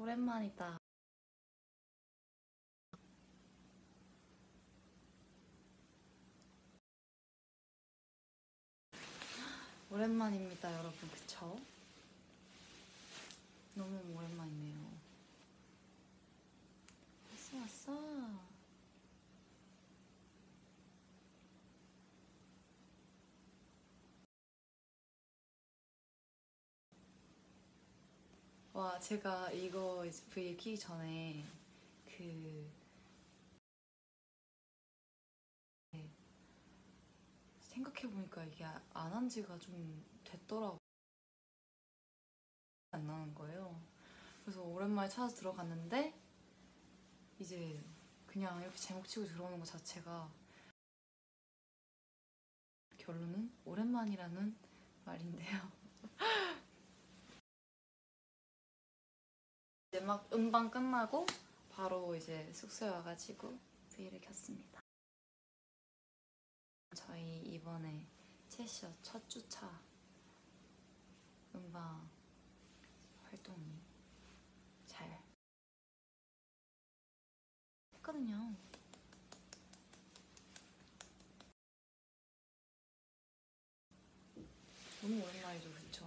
오랜만이다. 오랜만입니다, 여러분. 그쵸? 너무 오랜만이네요. 왔어, 왔어. 와, 제가 이거 브이앱 키기 전에 그 네. 생각해보니까 이게 안 한 지가 좀 됐더라고. 안 나는 거예요. 그래서 오랜만에 찾아서 들어갔는데 이제 그냥 이렇게 제목 치고 들어오는 것 자체가 결론은 오랜만이라는 말인데요. 이제 막 음방 끝나고 바로 이제 숙소에 와가지고 브이를 켰습니다. 저희 이번에 채시어 첫 주차 음방 활동이 잘 했거든요. 너무 오랜만이죠, 그쵸?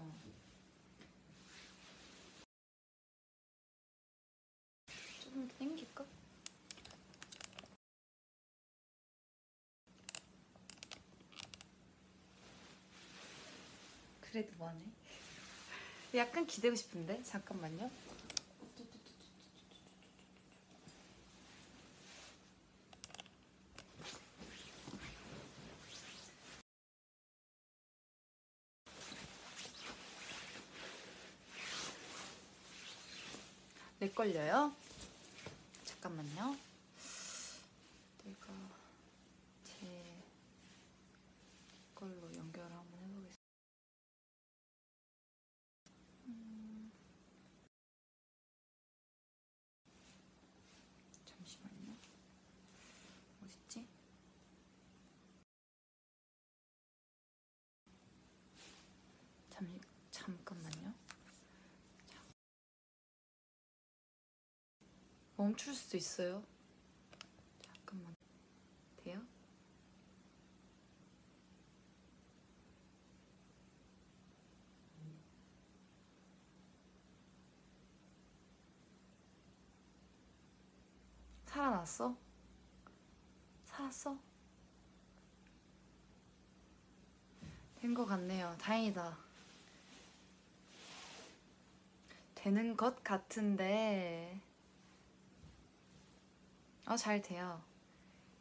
조금 더 당길까? 그래도 뭐하네. 약간 기대고 싶은데 잠깐만요. 내 걸려요? 잠깐만요. 내가 제 걸로 연결을 한번 해보겠습니다. 음. 잠시만요. 어딨지? 잠시 잠깐만요. 자. 멈출 수도 있어요. 잠깐만. 돼요? 살아났어? 살았어? 된 것 같네요. 다행이다. 되는 것 같은데. 어, 잘 돼요.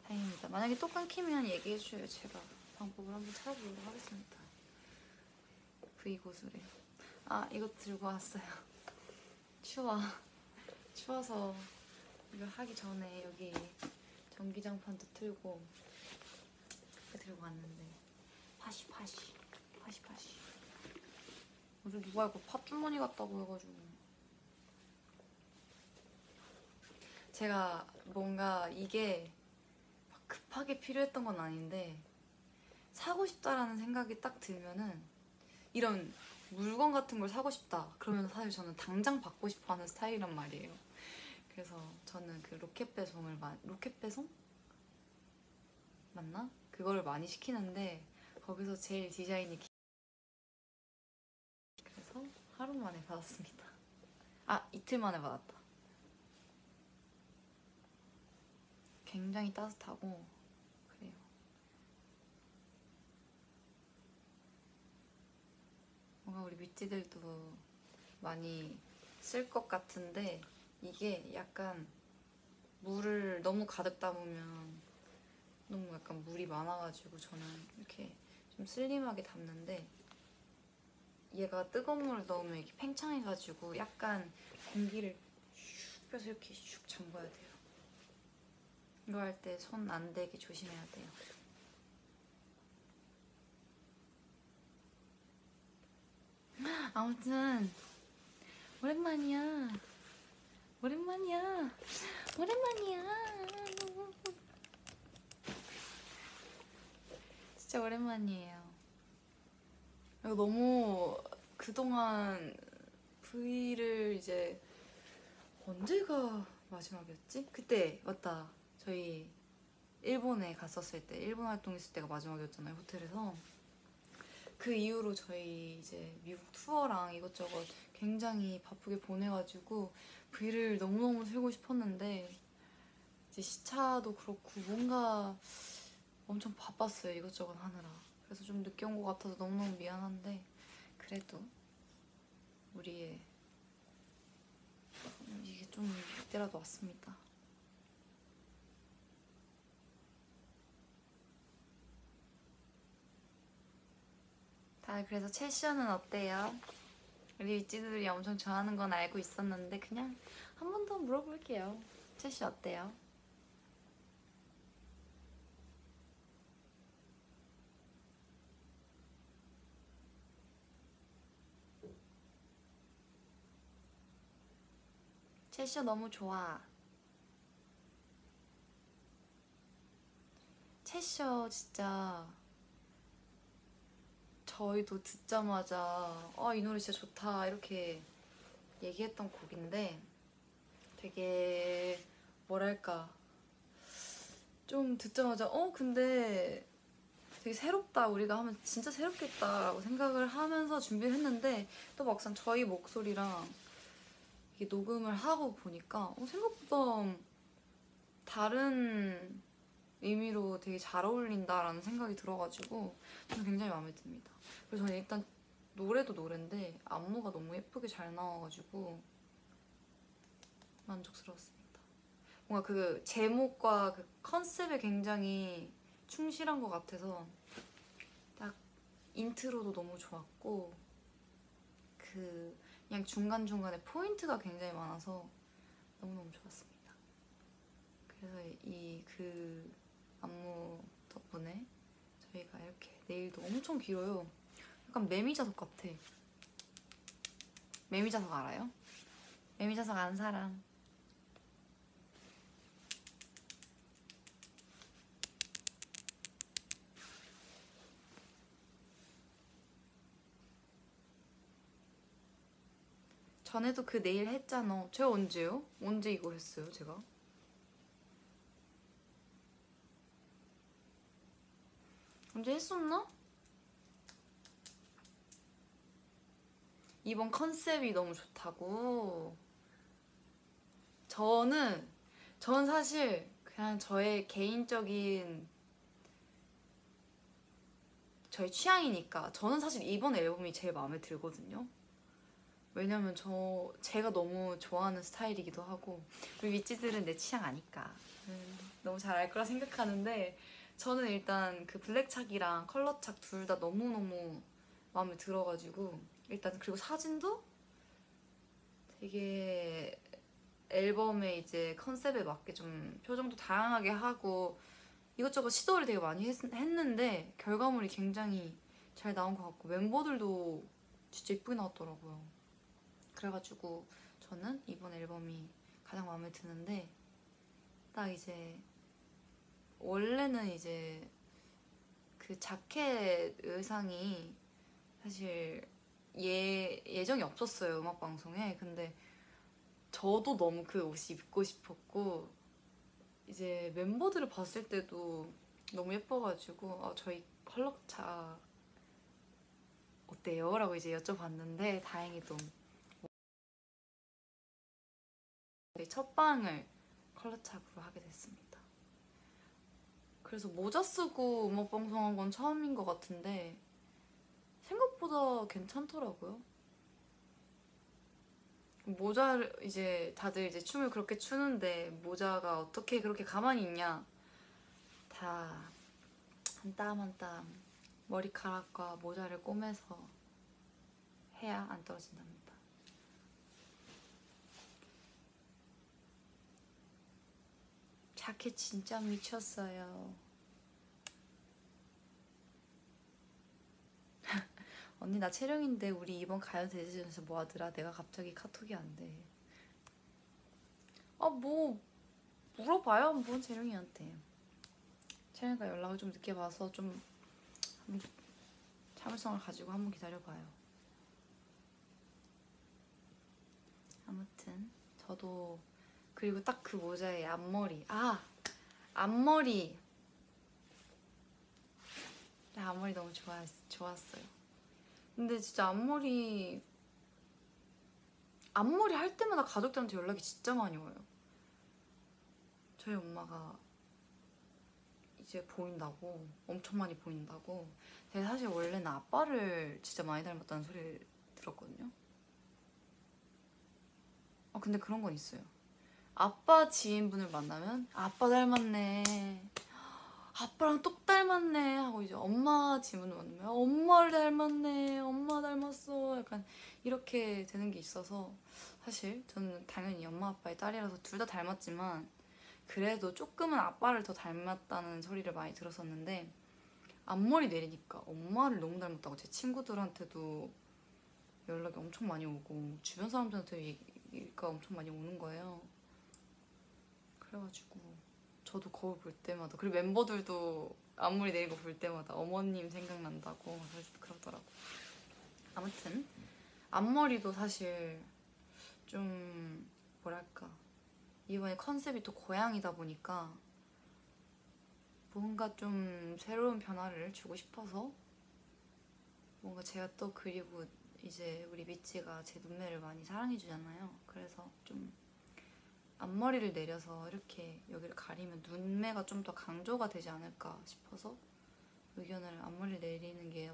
다행입니다. 만약에 또 끊기면 얘기해줘요. 제가 방법을 한번 찾아보도록 하겠습니다. V 고수래. 아, 이거 들고 왔어요. 추워. 추워서 이거 하기 전에 여기 전기장판도 틀고 들고 왔는데 파시 파시 파시 파시 어제 누가 이거 팥주머니 같다고 해가지고 제가 뭔가 이게 막 급하게 필요했던 건 아닌데 사고 싶다라는 생각이 딱 들면은 이런 물건 같은 걸 사고 싶다 그러면 사실 저는 당장 받고 싶어 하는 스타일이란 말이에요 그래서 저는 그 로켓 배송을 마, 로켓 배송 맞나? 그거를 많이 시키는데 거기서 제일 디자인이 기... 그래서 하루 만에 받았습니다. 아 이틀 만에 받았다. 굉장히 따뜻하고 그래요. 뭔가 우리 밑지들도 많이 쓸 것 같은데 이게 약간 물을 너무 가득 담으면 너무 약간 물이 많아가지고 저는 이렇게 좀 슬림하게 담는데 얘가 뜨거운 물을 넣으면 이렇게 팽창해가지고 약간 공기를 슉 빼서 이렇게 슉 잠궈야 돼요. 이거 할 때 손 안 대게 조심해야 돼요. 아무튼 오랜만이야. 오랜만이야. 오랜만이야. 진짜 오랜만이에요. 이거 너무 그동안 V를 이제 언제가 마지막이었지? 그때 맞다 저희 일본에 갔었을 때 일본 활동했을 때가 마지막이었잖아요 호텔에서. 그 이후로 저희 이제 미국 투어랑 이것저것 굉장히 바쁘게 보내가지고 브이를 너무너무 틀고 싶었는데 이제 시차도 그렇고 뭔가 엄청 바빴어요 이것저것 하느라. 그래서 좀 늦게 온 것 같아서 너무너무 미안한데 그래도 우리의 이게 좀 이때라도 왔습니다 다들 그래서 채시어는 어때요? 우리 윗지들이 엄청 좋아하는 건 알고 있었는데 그냥 한 번 더 물어볼게요 채시 어때요? 채쇼 너무 좋아. 채쇼 진짜 저희도 듣자마자 아, 이 노래 진짜 좋다 이렇게 얘기했던 곡인데 되게 뭐랄까 좀 듣자마자 어 근데 되게 새롭다 우리가 하면 진짜 새롭겠다 라고 생각을 하면서 준비를 했는데 또 막상 저희 목소리랑 이게 녹음을 하고 보니까 어, 생각보다 다른 의미로 되게 잘 어울린다라는 생각이 들어가지고 저는 굉장히 마음에 듭니다. 그래서 일단 노래도 노래인데 안무가 너무 예쁘게 잘 나와가지고 만족스러웠습니다. 뭔가 그 제목과 그 컨셉에 굉장히 충실한 것 같아서 딱 intro도 너무 좋았고 그 그냥 중간중간에 포인트가 굉장히 많아서 너무너무 좋았습니다. 그래서 이 그 안무 덕분에 저희가 이렇게 내일도 엄청 길어요. 약간 매미자석 같아. 매미자석 알아요? 매미자석 아는 사람. 전에도 그 내일 했잖아. 제가 언제요? 언제 이거 했어요, 제가? 언제 했었나? 이번 컨셉이 너무 좋다고. 저는, 전 사실 그냥 저의 개인적인 저의 취향이니까 저는 사실 이번 앨범이 제일 마음에 들거든요. 왜냐면 저 제가 너무 좋아하는 스타일이기도 하고 우리 윗지들은 내 취향 아니까 음, 너무 잘 알 거라 생각하는데 저는 일단 그 블랙 착이랑 컬러 착 둘 다 너무너무 마음에 들어가지고 일단 그리고 사진도 되게 앨범의 이제 컨셉에 맞게 좀 표정도 다양하게 하고 이것저것 시도를 되게 많이 했, 했는데 결과물이 굉장히 잘 나온 것 같고 멤버들도 진짜 이쁘게 나왔더라고요. 그래가지고 저는 이번 앨범이 가장 마음에 드는데 딱 이제 원래는 이제 그 자켓 의상이 사실 예, 예정이 없었어요 음악 방송에 근데 저도 너무 그 옷이 입고 싶었고 이제 멤버들을 봤을 때도 너무 예뻐가지고 아, 저희 컬러차 어때요? 라고 이제 여쭤봤는데 다행히도 첫 방을 컬러착으로 하게 됐습니다. 그래서 모자 쓰고 음악 방송한 건 처음인 것 같은데 생각보다 괜찮더라고요. 모자를 이제 다들 이제 춤을 그렇게 추는데 모자가 어떻게 그렇게 가만히 있냐 다 한 땀 한 땀 머리카락과 모자를 꼬매서 해야 안 떨어진답니다. 자켓 진짜 미쳤어요. 언니 나 촬영인데 우리 이번 가요대전에서 뭐 하더라? 내가 갑자기 카톡이 안 돼. 아 뭐 물어봐요 한번 재령이한테. 채령이가 연락을 좀 늦게 봐서 좀 참을성을 가지고 한번 기다려봐요. 아무튼 저도 그리고 딱 그 모자의 앞머리 아 앞머리 나 앞머리 너무 좋아 좋았어요. 근데 진짜 앞머리 앞머리 할 때마다 가족들한테 연락이 진짜 많이 와요. 저희 엄마가 이제 보인다고 엄청 많이 보인다고. 제가 사실 원래는 아빠를 진짜 많이 닮았다는 소리를 들었거든요. 아 근데 그런 건 있어요. 아빠 지인분을 만나면 아빠 닮았네. 아빠랑 똑 닮았네 하고 이제 엄마 지인분을 만나면 엄마를 닮았네. 엄마 닮았어. 약간 이렇게 되는 게 있어서 사실 저는 당연히 엄마 아빠의 딸이라서 둘 다 닮았지만 그래도 조금은 아빠를 더 닮았다는 소리를 많이 들었었는데 앞머리 내리니까 엄마를 너무 닮았다고 제 친구들한테도 연락이 엄청 많이 오고 주변 사람들한테 얘기가 엄청 많이 오는 거예요. 그래가지고 저도 거울 볼 때마다 그리고 멤버들도 내린 거볼 때마다 어머님 생각난다고 그러더라고. 아무튼 앞머리도 사실 좀 뭐랄까 이번에 컨셉이 또 고양이다 보니까 뭔가 좀 새로운 변화를 주고 싶어서 뭔가 제가 또 그리고 이제 우리 미치가 제 눈매를 많이 사랑해 주잖아요. 그래서 좀 앞머리를 내려서 이렇게 여기를 가리면 눈매가 좀 더 강조가 되지 않을까 싶어서 의견을 앞머리 내리는 게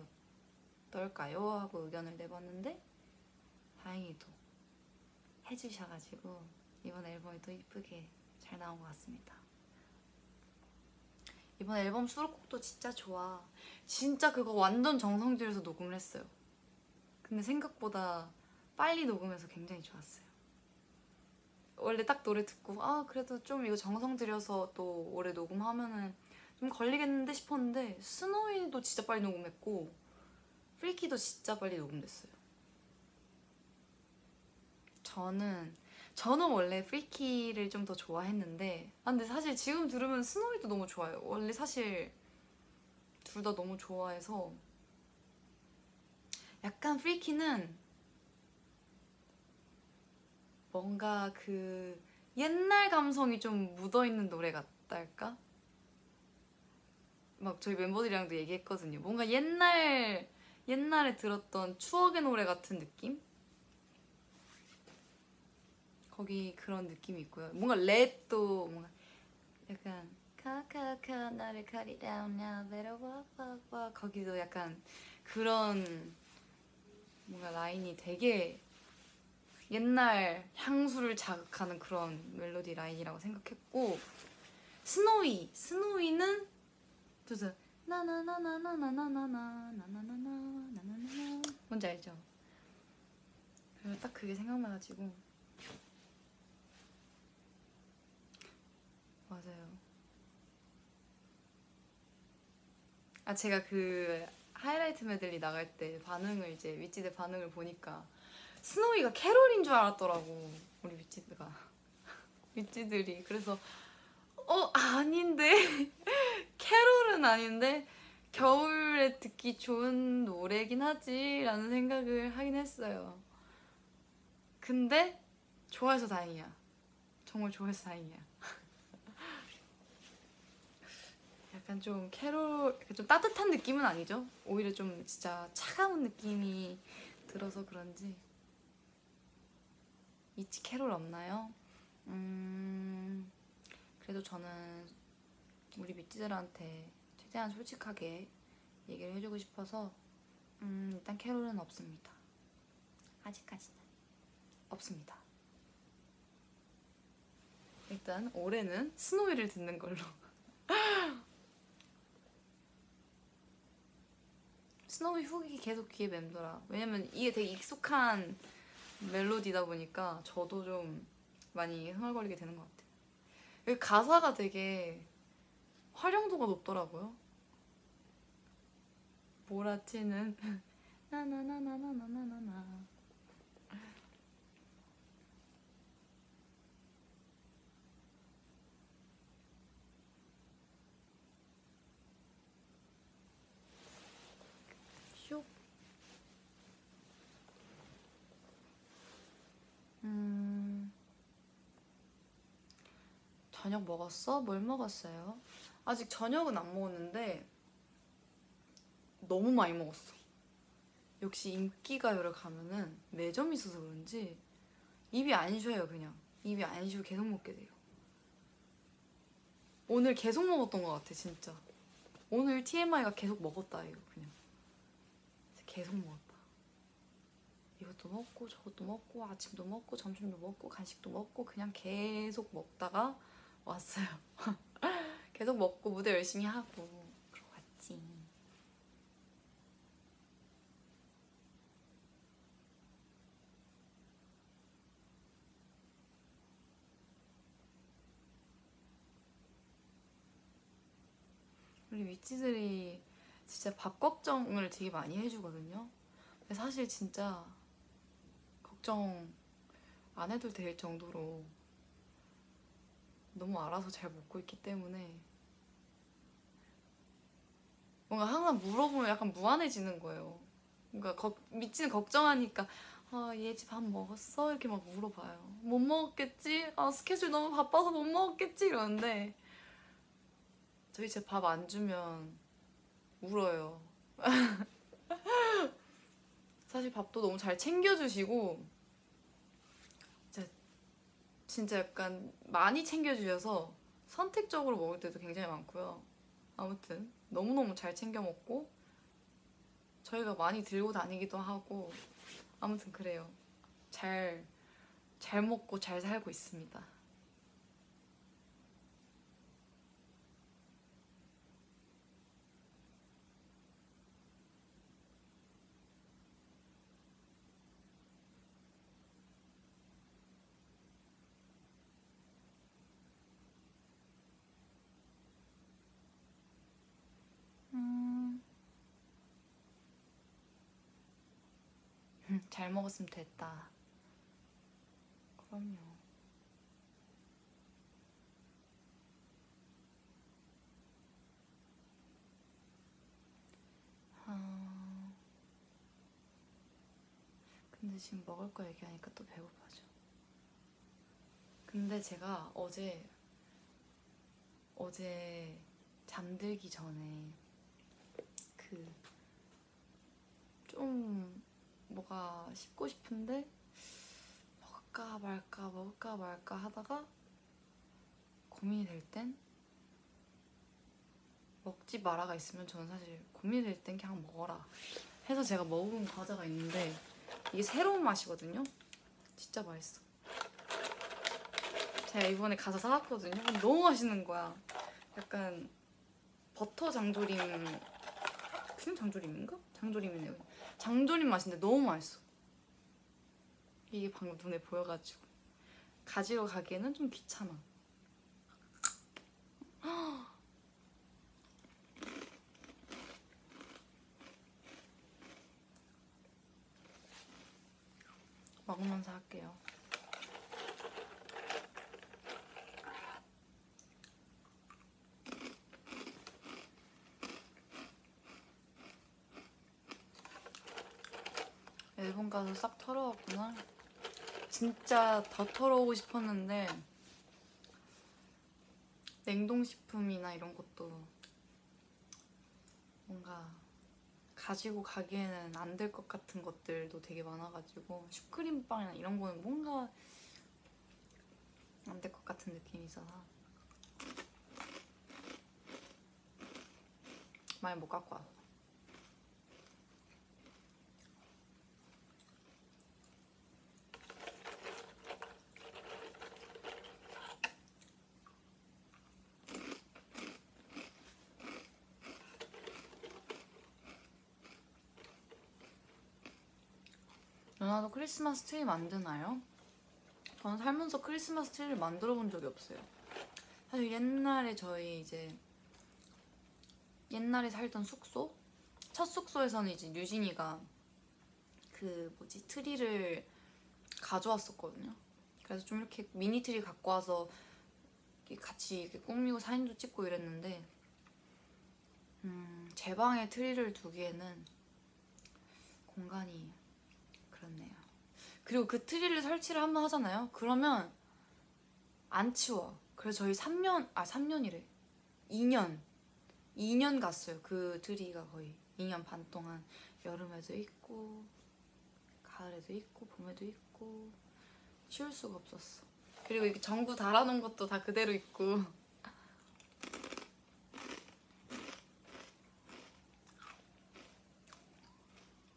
어떨까요? 하고 의견을 내봤는데 다행히도 해주셔가지고 이번 앨범이 더 이쁘게 잘 나온 것 같습니다. 이번 앨범 수록곡도 진짜 좋아. 진짜 그거 완전 정성 들여서 녹음을 했어요. 근데 생각보다 빨리 녹음해서 굉장히 좋았어요. 원래 딱 노래 듣고 아 그래도 좀 이거 정성 들여서 또 오래 녹음하면은 좀 걸리겠는데 싶었는데 Snowy도 진짜 빨리 녹음했고 Freaky도 진짜 빨리 녹음됐어요. 저는 저는 원래 Freaky를 좀 더 좋아했는데 아 근데 사실 지금 들으면 Snowy도 너무 좋아요. 원래 사실 둘 다 너무 좋아해서 약간 Freaky는 뭔가 그 옛날 감성이 좀 묻어있는 노래 같달까? 막 저희 멤버들이랑도 얘기했거든요. 뭔가 옛날 옛날에 들었던 추억의 노래 같은 느낌? 거기 그런 느낌이 있고요. 뭔가 랩도 뭔가 약간 카카카 나를 가리라 now better walk 거기도 약간 그런 뭔가 라인이 되게 옛날 향수를 자극하는 그런 멜로디 라인이라고 생각했고 스노이 스노이는 무슨 나나나나나나나나나나나나나나나나나 뭔지 알죠? 그래서 딱 그게 생각나가지고 맞아요. 아 제가 그 하이라이트 메들리 나갈 때 반응을 이제 위찌들 반응을 보니까 Snowy가 캐롤인 줄 알았더라고 우리 위찌드가 위찌들이 그래서 어 아닌데 캐롤은 아닌데 겨울에 듣기 좋은 노래긴 하지 라는 생각을 하긴 했어요. 근데 좋아해서 다행이야. 정말 좋아해서 다행이야. 약간 좀 캐롤 좀 따뜻한 느낌은 아니죠. 오히려 좀 진짜 차가운 느낌이 들어서 그런지 이치 캐롤 없나요? 음 그래도 저는 우리 미찌들한테 최대한 솔직하게 얘기를 해주고 싶어서 음 일단 캐롤은 없습니다. 아직까지는 없습니다. 일단 올해는 스노이를 듣는 걸로. 스노이 후기 계속 귀에 맴돌아. 왜냐면 이게 되게 익숙한 멜로디다 보니까 저도 좀 많이 흥얼거리게 되는 것 같아요. 그 가사가 되게 활용도가 높더라고요. 몰아치는 나나나나나나나나 슉 음... 저녁 먹었어? 뭘 먹었어요? 아직 저녁은 안 먹었는데 너무 많이 먹었어. 역시 인기가요를 가면은 매점이 있어서 그런지 입이 안 쉬어요 그냥 입이 안 쉬고 계속 먹게 돼요. 오늘 계속 먹었던 것 같아 진짜. 오늘 TMI가 계속 먹었다 이거 그냥 계속 먹었다. 이것도 먹고 저것도 먹고 아침도 먹고 점심도 먹고 간식도 먹고 그냥 계속 먹다가 왔어요. 계속 먹고 무대 열심히 하고 그러고 왔지. 우리 위치들이 진짜 밥 걱정을 되게 많이 해주거든요. 근데 사실 진짜 걱정 안 해도 될 정도로 너무 알아서 잘 먹고 있기 때문에 뭔가 항상 물어보면 약간 무안해지는 거예요. 뭔가 거, 미치는 걱정하니까 아, 얘 집 밥 먹었어? 이렇게 막 물어봐요. 못 먹었겠지? 아, 스케줄 너무 바빠서 못 먹었겠지? 이러는데 저희 집 밥 안 주면 울어요. 사실 밥도 너무 잘 챙겨주시고 진짜, 진짜 약간 많이 챙겨주셔서 선택적으로 먹을 때도 굉장히 많고요. 아무튼 너무너무 잘 챙겨 먹고 저희가 많이 들고 다니기도 하고 아무튼 그래요. 잘, 잘 먹고 잘 살고 있습니다. 음. 음, 잘 먹었으면 됐다. 그럼요. 아... 근데 지금 먹을 거 얘기하니까 또 배고파져. 근데 제가 어제 어제 잠들기 전에 그 좀 뭐가 씹고 싶은데 먹을까 말까 먹을까 말까 하다가 고민이 될 땐 먹지 마라가 있으면 저는 사실 고민이 될 땐 그냥 먹어라 해서 제가 먹은 과자가 있는데 이게 새로운 맛이거든요. 진짜 맛있어. 제가 이번에 가서 사왔거든요. 너무 맛있는 거야. 약간 버터 장조림 그냥 장조림인가? 장조림이네요 장조림 맛인데 너무 맛있어. 이게 방금 눈에 보여가지고. 가지러 가기에는 좀 귀찮아. 먹으면서 할게요 일본 가서 싹 털어왔구나. 진짜 더 털어오고 싶었는데 냉동식품이나 이런 것도 뭔가 가지고 가기에는 안 될 것 같은 것들도 되게 많아가지고 슈크림빵이나 이런 거는 뭔가 안 될 것 같은 느낌이 있어서 많이 못 갖고 와서 누나도 크리스마스 트리 만드나요? 저는 살면서 크리스마스 트리를 만들어 본 적이 없어요. 사실 옛날에 저희 이제 옛날에 살던 숙소 첫 숙소에서는 이제 류진이가 그 뭐지 트리를 가져왔었거든요. 그래서 좀 이렇게 미니 트리 갖고 와서 같이 이렇게 꾸미고 사진도 찍고 이랬는데 음, 제 방에 트리를 두기에는 공간이 그리고 그 트리를 설치를 한번 하잖아요. 그러면 안 치워. 그래서 저희 3년 아 3년이래. 2년. 2년 갔어요. 그 트리가 거의. 2년 반 동안. 여름에도 있고 가을에도 있고 봄에도 있고 치울 수가 없었어. 그리고 이렇게 전구 달아놓은 것도 다 그대로 있고.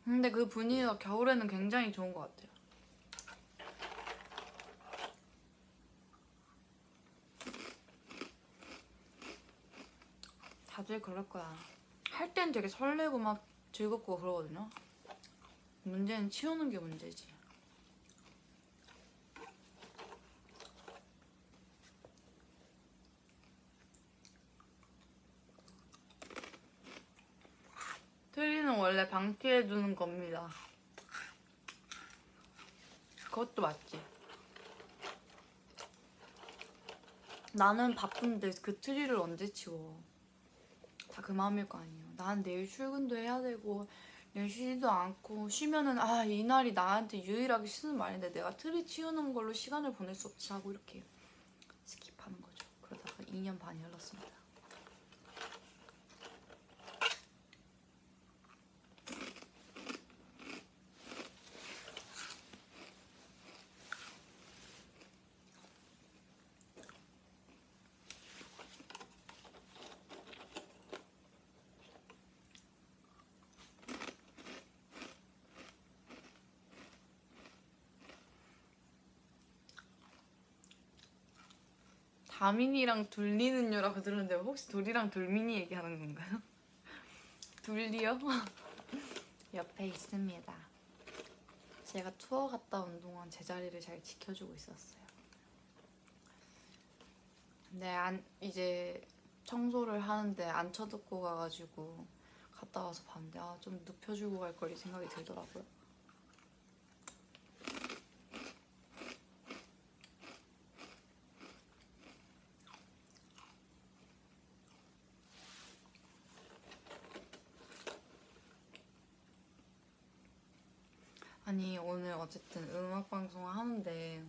근데 그 분위기가 겨울에는 굉장히 좋은 것 같아요 다들 그럴 거야. 할 땐 되게 설레고 막 즐겁고 그러거든요. 문제는 치우는 게 문제지. 트리는 원래 방치해 두는 겁니다. 그것도 맞지. 나는 바쁜데 그 트리를 언제 치워? 다 그 마음일 거 아니에요. 난 내일 출근도 해야 되고 내일 쉬지도 않고 쉬면은 아 이날이 나한테 유일하게 쉬는 날인데 내가 트리 치우는 걸로 시간을 보낼 수 없지 하고 이렇게 skip하는 거죠. 그러다가 2년 반이 흘렀습니다. 다민이랑 둘리는요라고 들었는데 혹시 둘이랑 둘민이 얘기하는 건가요? 둘리요? 옆에 있습니다. 제가 투어 갔다 온 동안 제자리를 잘 지켜주고 있었어요. 근데 안 이제 청소를 하는데 안 쳐듣고 가가지고 갔다 와서 봤는데 아 좀 눕혀주고 갈걸이 생각이 들더라고요. 아니 오늘 어쨌든 음악 방송을 하는데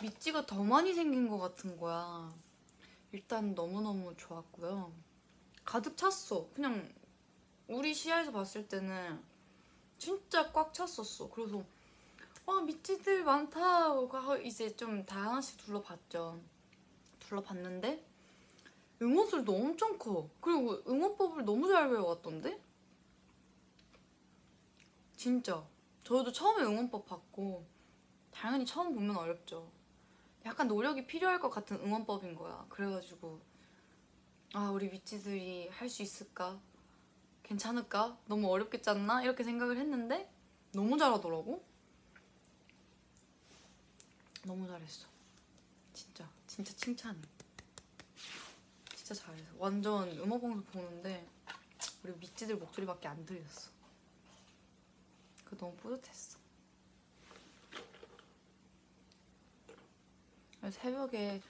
미찌가 더 많이 생긴 것 같은 거야. 일단 너무너무 좋았고요. 가득 찼어. 그냥 우리 시야에서 봤을 때는 진짜 꽉 찼었어. 그래서 와 미찌들 많다. 이제 좀 다 하나씩 둘러봤죠. 둘러봤는데 응원술도 엄청 커. 그리고 응원법을 너무 잘 배워왔던데? 진짜. 저도 처음에 응원법 받고 당연히 처음 보면 어렵죠. 약간 노력이 필요할 것 같은 응원법인 거야. 그래가지고 아 우리 미치들이 할 수 있을까? 괜찮을까? 너무 어렵겠지 않나? 이렇게 생각을 했는데 너무 잘하더라고. 너무 잘했어. 진짜 진짜 칭찬해. 진짜 잘했어. 완전 음악 방송 보는데 우리 미치들 목소리밖에 안 들렸어. 그 너무 뿌듯했어. 새벽에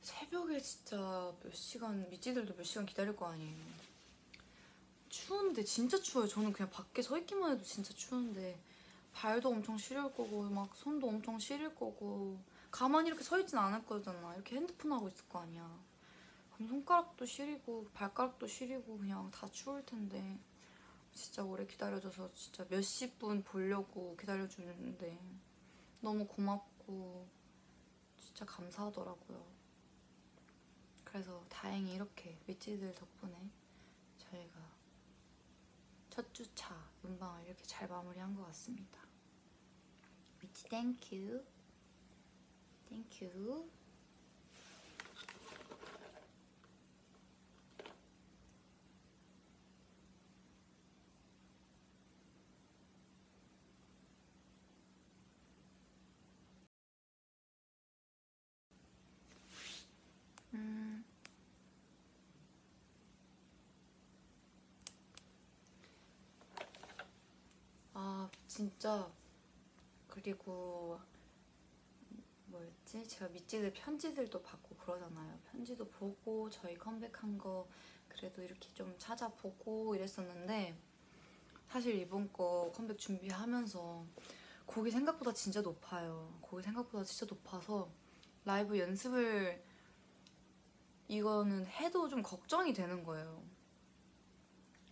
새벽에 진짜 몇 시간 미찌들도 몇 시간 기다릴 거 아니에요. 추운데 진짜 추워요. 저는 그냥 밖에 서 있기만 해도 진짜 추운데 발도 엄청 시릴 거고 막 손도 엄청 시릴 거고 가만히 이렇게 서 있진 않을 거잖아. 이렇게 핸드폰 하고 있을 거 아니야. 그럼 손가락도 시리고 발가락도 시리고 그냥 다 추울 텐데 진짜 오래 기다려줘서 진짜 몇십 분 보려고 기다려주는데 너무 고맙고 진짜 감사하더라고요. 그래서 다행히 이렇게 믿지들 덕분에 저희가 첫 주차 음방을 이렇게 잘 마무리한 것 같습니다. 믿지 thank you 땡큐 음. 아 진짜 그리고 뭐였지? 제가 미찌들 편지들도 받고 그러잖아요. 편지도 보고 저희 컴백한 거 그래도 이렇게 좀 찾아보고 이랬었는데 사실 이번 거 컴백 준비하면서 곡이 생각보다 진짜 높아요. 곡이 생각보다 진짜 높아서 라이브 연습을 이거는 해도 좀 걱정이 되는 거예요.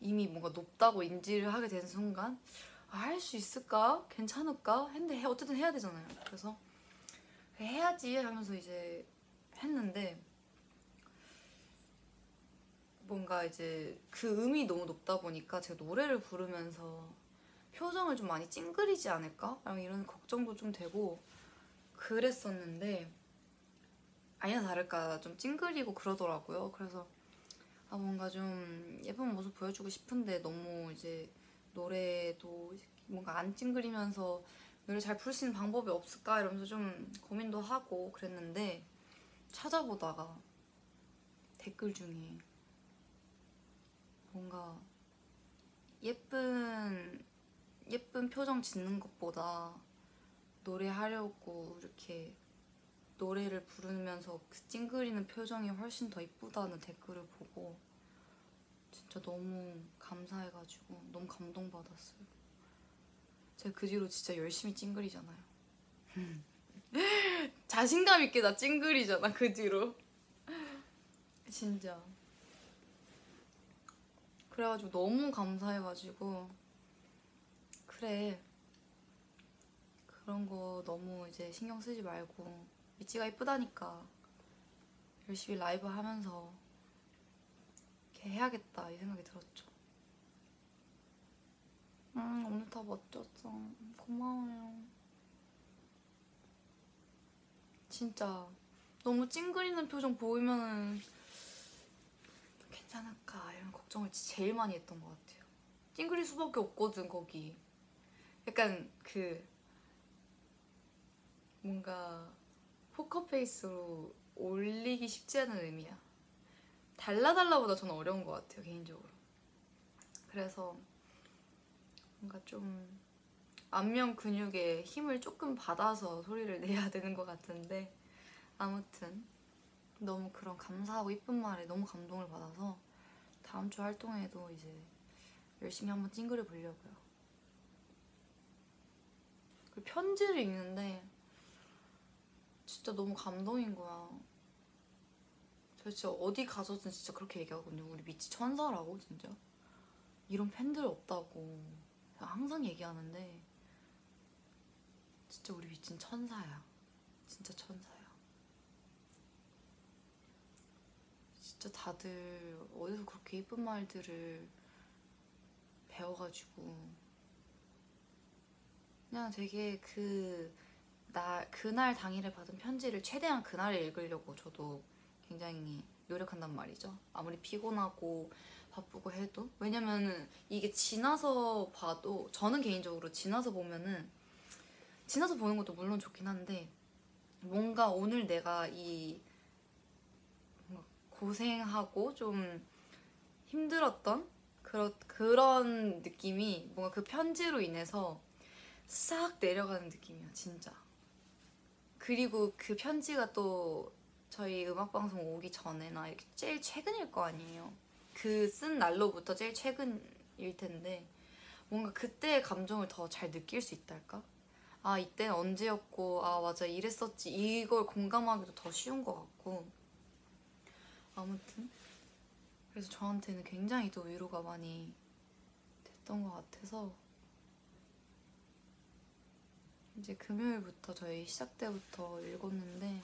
이미 뭔가 높다고 인지를 하게 된 순간 아, 할수 있을까? 괜찮을까? 했는데 해- 어쨌든 해야 되잖아요. 그래서 해야지 하면서 이제 했는데 뭔가 이제 그 음이 너무 높다 보니까 제가 노래를 부르면서 표정을 좀 많이 찡그리지 않을까? 이런 걱정도 좀 되고 그랬었는데 아니나 다를까 좀 찡그리고 그러더라고요. 그래서 아 뭔가 좀 예쁜 모습 보여주고 싶은데 너무 이제 노래도 뭔가 안 찡그리면서 노래 잘 부를 수 있는 방법이 없을까 이러면서 좀 고민도 하고 그랬는데 찾아보다가 댓글 중에 뭔가 예쁜 예쁜 표정 짓는 것보다 노래하려고 이렇게 노래를 부르면서 그 찡그리는 표정이 훨씬 더 이쁘다는 댓글을 보고 진짜 너무 감사해가지고 너무 감동받았어요. 제가 그 뒤로 진짜 열심히 찡그리잖아요. 자신감 있게 나 찡그리잖아 그 뒤로. 진짜. 그래가지고 너무 감사해가지고 그래 그런 거 너무 이제 신경 쓰지 말고 미찌가 이쁘다니까 열심히 라이브 하면서 이렇게 해야겠다 이 생각이 들었죠. 음 오늘 다 멋졌어 고마워요. 진짜 너무 찡그리는 표정 보이면은 괜찮을까 이런 걱정을 제일 많이 했던 것 같아요. 찡그릴 수밖에 없거든 거기. 약간 그 뭔가 포커페이스로 올리기 쉽지 않은 의미야. 달라달라보다 저는 어려운 것 같아요 개인적으로. 그래서 뭔가 좀 안면 근육에 힘을 조금 받아서 소리를 내야 되는 것 같은데 아무튼 너무 그런 감사하고 이쁜 말에 너무 감동을 받아서 다음 주 활동에도 이제 열심히 한번 찡그려 보려고요. 그 편지를 읽는데 진짜 너무 감동인 거야. 저 진짜 어디 가서든 진짜 그렇게 얘기하거든요. 우리 미치 천사라고 진짜. 이런 팬들 없다고 항상 얘기하는데 진짜 우리 미친 천사야. 진짜 천사야. 진짜 다들 어디서 그렇게 예쁜 말들을 배워가지고 그냥 되게 그 나 그날 당일에 받은 편지를 최대한 그날에 읽으려고 저도 굉장히 노력한단 말이죠. 아무리 피곤하고 바쁘고 해도 왜냐면은 이게 지나서 봐도 저는 개인적으로 지나서 보면은 지나서 보는 것도 물론 좋긴 한데 뭔가 오늘 내가 이 고생하고 좀 힘들었던 그런 그런 느낌이 뭔가 그 편지로 인해서 싹 내려가는 느낌이야 진짜. 그리고 그 편지가 또 저희 음악방송 오기 전에나 이렇게 제일 최근일 거 아니에요. 그 쓴 날로부터 제일 최근일 텐데 뭔가 그때의 감정을 더 잘 느낄 수 있달까? 아 이때는 언제였고 아 맞아 이랬었지 이걸 공감하기도 더 쉬운 것 같고 아무튼 그래서 저한테는 굉장히 또 위로가 많이 됐던 것 같아서 이제 금요일부터 저희 시작 때부터 읽었는데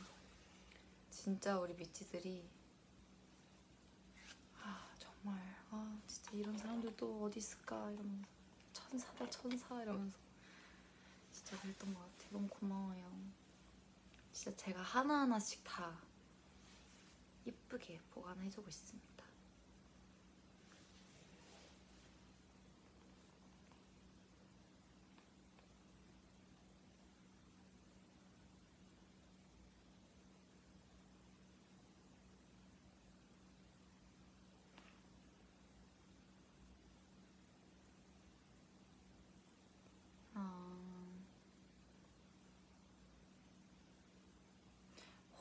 진짜 우리 미치들이. 아 정말. 아 진짜 이런 사람들 또 어디 있을까? 이러면서 천사다 천사 이러면서. 진짜 그랬던 것 같아요 너무 고마워요. 진짜 제가 하나하나씩 다 이쁘게 보관해주고 있습니다 아...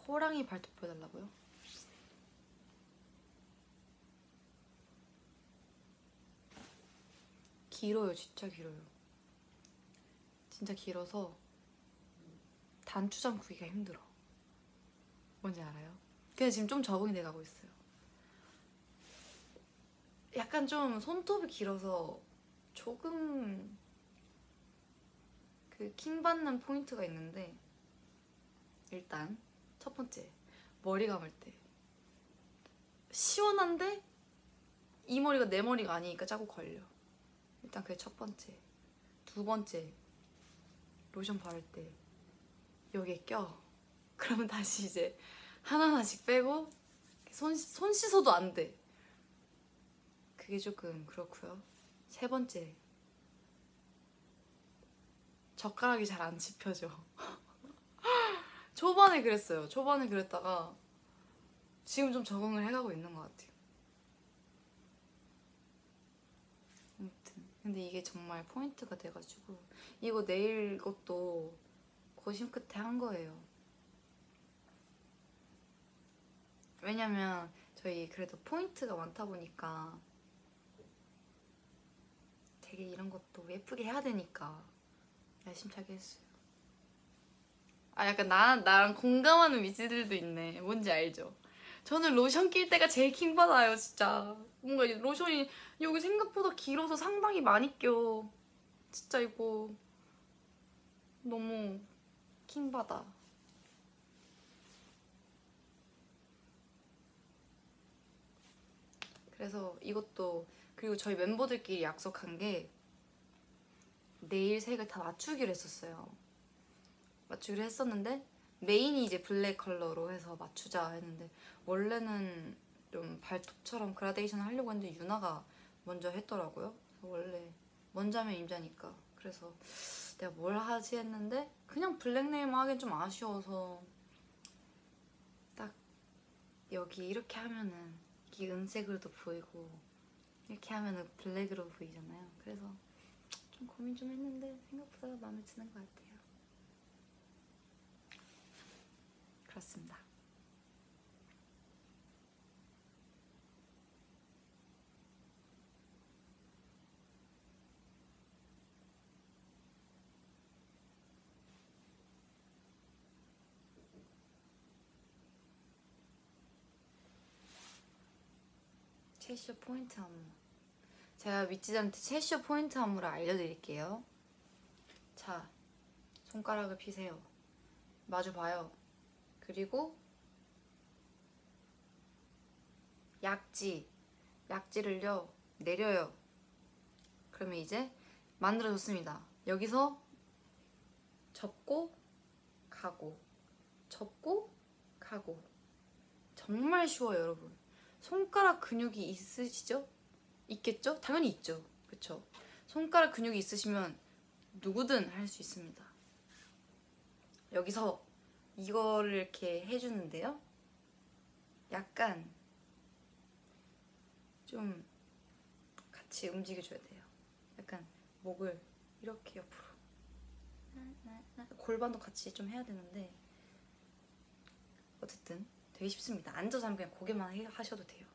호랑이 발톱 보여달라고요? 길어요, 진짜 길어요. 진짜 길어서 단추장 구기가 힘들어. 뭔지 알아요? 근데 지금 좀 적응이 돼가고 있어요. 약간 좀 손톱이 길어서 조금 그 킹 받는 포인트가 있는데 일단 첫 번째 머리 감을 때 시원한데 이 머리가 내 머리가 아니니까 자꾸 걸려. 일단 그게 첫 번째. 두 번째 로션 바를 때 여기에 껴. 그러면 다시 이제 하나하나씩 빼고 손, 손 씻어도 안 돼. 그게 조금 그렇고요. 세 번째 젓가락이 잘안 집혀져. 초반에 그랬어요. 초반에 그랬다가 지금 좀 적응을 해가고 있는 것 같아요. 아무튼 근데 이게 정말 포인트가 돼가지고 이거 내일 것도 고심 끝에 한 거예요. 왜냐면 저희 그래도 포인트가 많다 보니까 되게 이런 것도 예쁘게 해야 되니까 야심차게 했어요. 아 약간 나, 나랑 공감하는 미지들도 있네. 뭔지 알죠? 저는 로션 낄 때가 제일 킹받아요 진짜. 뭔가 이 로션이 여기 생각보다 길어서 상당히 많이 껴. 진짜 이거 너무 킹받아. 그래서 이것도 그리고 저희 멤버들끼리 약속한 게 내일 색을 다 맞추기로 했었어요. 맞추기로 했었는데 메인이 이제 블랙 컬러로 해서 맞추자 했는데 원래는 좀 발톱처럼 그라데이션 하려고 했는데 유나가 먼저 했더라고요. 원래 먼저 하면 임자니까 그래서 내가 뭘 하지 했는데 그냥 블랙 네일만 하기엔 좀 아쉬워서 딱 여기 이렇게 하면은 이 은색으로도 보이고 이렇게 하면은 블랙으로 보이잖아요. 그래서 좀 고민 좀 했는데 생각보다 마음에 드는 것 같아요. 그렇습니다. 채쇼 포인트 안무. 제가 위치한테 채쇼 포인트 안무를 알려드릴게요. 자, 손가락을 피세요. 마주 봐요. 그리고 약지, 약지를요 내려요. 그러면 이제 만들어졌습니다. 여기서 접고 가고, 접고 가고. 정말 쉬워요, 여러분. 손가락 근육이 있으시죠? 있겠죠? 당연히 있죠. 그쵸? 손가락 근육이 있으시면 누구든 할 수 있습니다. 여기서 이거를 이렇게 해주는데요. 약간 좀 같이 움직여줘야 돼요. 약간 목을 이렇게 옆으로. 골반도 같이 좀 해야 되는데 어쨌든 되게 쉽습니다. 앉아서 하면 그냥 고개만 해- 하셔도 돼요.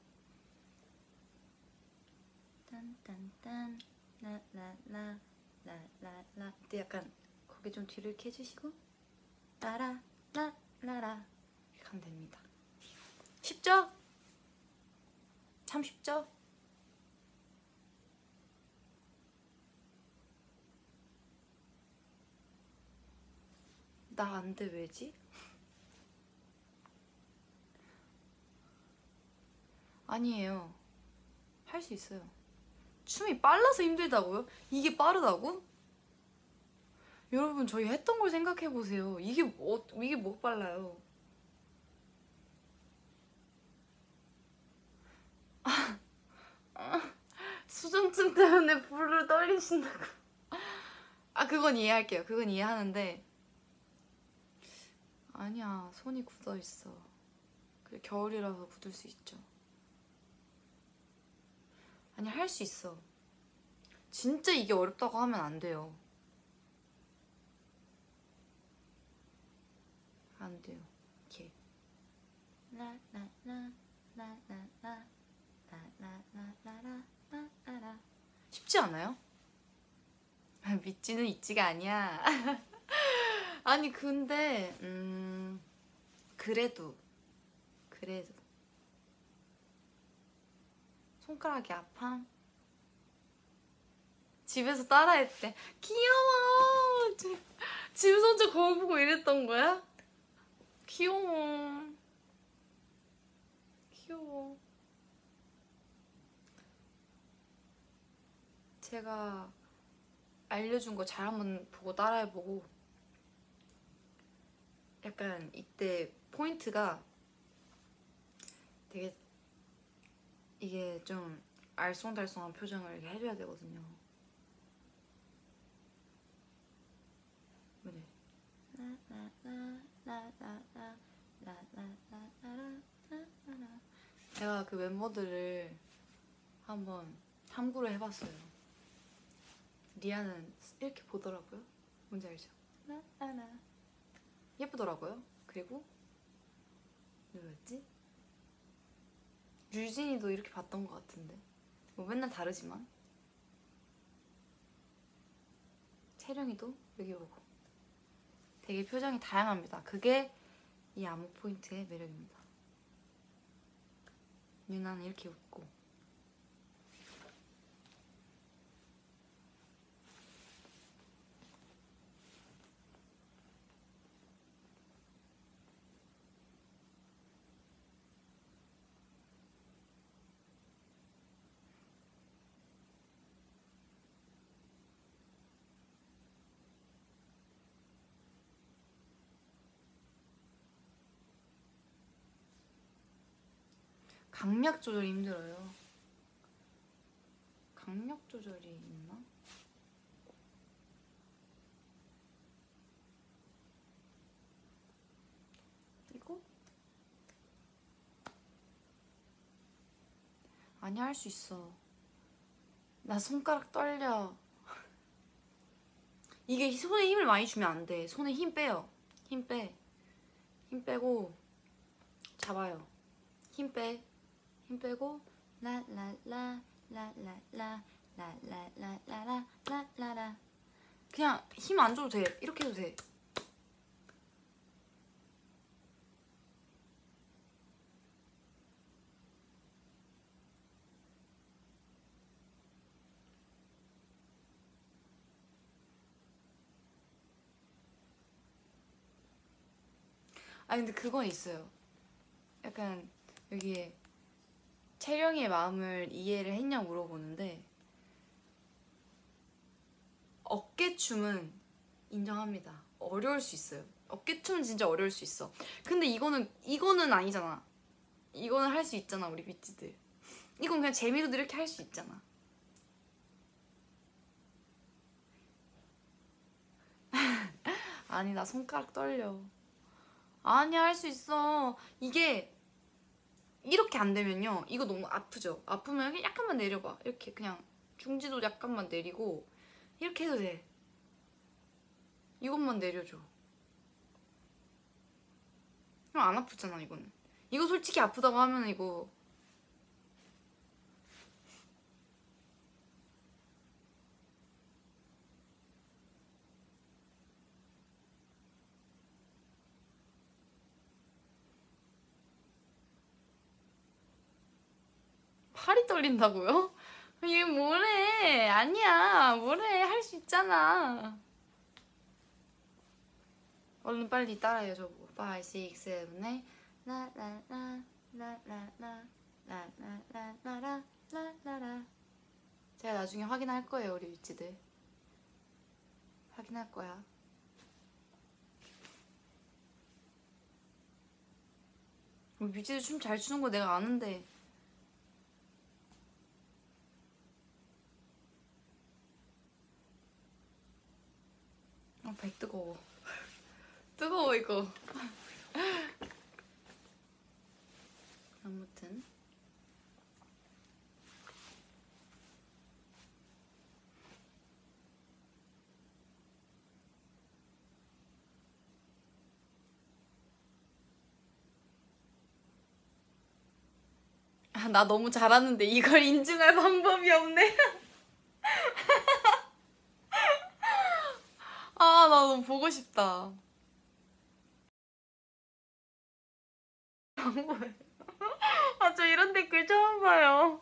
딴딴딴 라라라 라라라 이때 약간 고개 좀 뒤를 이렇게 해주시고 라라 라라라 이렇게 하면 됩니다. 쉽죠? 참 쉽죠? 나 안 돼 왜지? 아니에요. 할 수 있어요. 춤이 빨라서 힘들다고요? 이게 빠르다고? 여러분 저희 했던 걸 생각해 보세요. 이게 뭐 이게 뭐 빨라요? 수전증 때문에 불을 떨리신다고. 아 그건 이해할게요. 그건 이해하는데 아니야 손이 굳어 있어. 그 겨울이라서 굳을 수 있죠. 아니 할 수 있어. 진짜 이게 어렵다고 하면 안 돼요. 안 돼요. 이렇게. 쉽지 않아요? 믿지는 있지가 아니야. 아니 근데 음 그래도 그래도 손가락이 아파? 집에서 따라했대. 귀여워. 집에서 혼자 거울 보고 이랬던 거야? 귀여워. 귀여워. 제가 알려준 거 잘 한번 보고 따라해보고 약간 이때 포인트가 되게 이게 좀 알쏭달쏭한 표정을 이렇게 해줘야 되거든요. 뭐지? 제가 그 멤버들을 한번 탐구를 해봤어요. 리아는 이렇게 보더라고요. 뭔지 알죠? 예쁘더라고요. 그리고 누구였지? 유진이도 이렇게 봤던 것 같은데 뭐 맨날 다르지만 채령이도 여기 보고 되게 표정이 다양합니다. 그게 이 안무 포인트의 매력입니다. 유나는 이렇게 웃고 강약 조절이 힘들어요. 강약 조절이 있나? 이거? 아니 할 수 있어. 나 손가락 떨려. 이게 손에 힘을 많이 주면 안 돼. 손에 힘 빼요. 힘 빼. 힘 빼고 잡아요. 힘 빼. 힘 빼고 라라라 라라라 라라라라라 라라라 그냥 힘 안 줘도 돼 이렇게 해도 돼 아니 근데 그건 있어요 약간 여기에 채령이의 마음을 이해를 했냐 물어보는데 어깨춤은 인정합니다. 어려울 수 있어요. 어깨춤은 진짜 어려울 수 있어. 근데 이거는 이거는 아니잖아. 이거는 할 수 있잖아 우리 비치들. 이건 그냥 재미로도 이렇게 할 수 있잖아. 아니 나 손가락 떨려. 아니 할 수 있어. 이게 이렇게 안 되면요. 이거 너무 아프죠? 아프면 약간만 내려봐. 이렇게 그냥 중지도 약간만 내리고 이렇게 해도 돼. 이것만 내려줘. 그럼 안 아프잖아 이거는. 이거 솔직히 아프다고 하면 이거 팔이 떨린다고요? 얘 뭐래? 아니야. 뭐래? 할 수 있잖아. 얼른 빨리 따라해요, 저보고. 5, 6, 7, 8. 라라라 라라라 라라라라라 라라라 제가 나중에 확인할 거예요, 우리 위치들. 확인할 거야. 위치들 춤잘 추는 거 내가 아는데. 아, 배 뜨거워. 뜨거워, 이거. 아무튼. 아, 나 너무 잘하는데 이걸 인증할 방법이 없네. 아, 나 너무 보고 싶다. 아, 저 이런 댓글 처음 봐요.